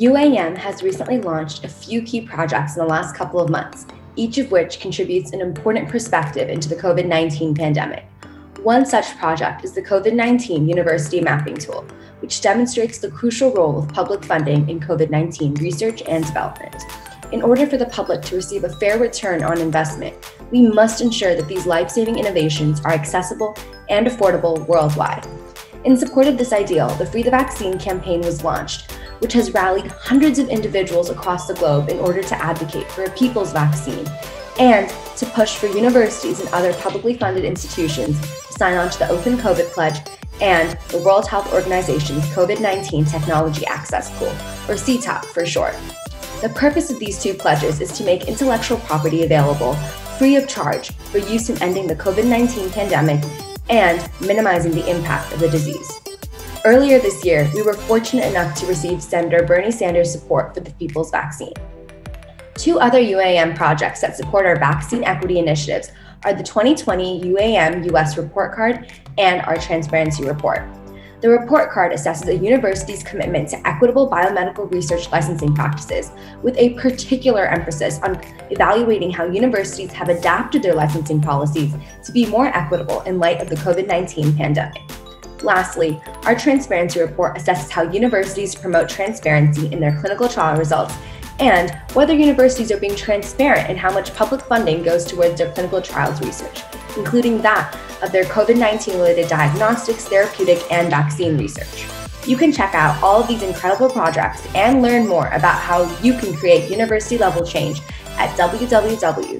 UAEM has recently launched a few key projects in the last couple of months, each of which contributes an important perspective into the COVID 19 pandemic. One such project is the COVID 19 University Mapping Tool, which demonstrates the crucial role of public funding in COVID 19 research and development. In order for the public to receive a fair return on investment, we must ensure that these life saving innovations are accessible and affordable worldwide. In support of this ideal, the Free the Vaccine campaign was launched, which has rallied hundreds of individuals across the globe in order to advocate for a people's vaccine and to push for universities and other publicly funded institutions to sign on to the Open COVID Pledge and the World Health Organization's COVID 19 Technology Access Pool, or CTAP for short. The purpose of these two pledges is to make intellectual property available free of charge for use in ending the COVID 19 pandemic and minimizing the impact of the disease. Earlier this year, we were fortunate enough to receive Senator Bernie Sanders' support for the People's Vaccine. Two other UAEM projects that support our vaccine equity initiatives are the 2020 UAEM US Report Card and our Transparency Report. The report card assesses a university's commitment to equitable biomedical research licensing practices, with a particular emphasis on evaluating how universities have adapted their licensing policies to be more equitable in light of the COVID 19 pandemic. Lastly, our transparency report assesses how universities promote transparency in their clinical trial results and whether universities are being transparent in how much public funding goes towards their clinical trials research, including that of their COVID 19 related diagnostics, therapeutic, and vaccine research. You can check out all of these incredible projects and learn more about how you can create university level change at www.uaem.org.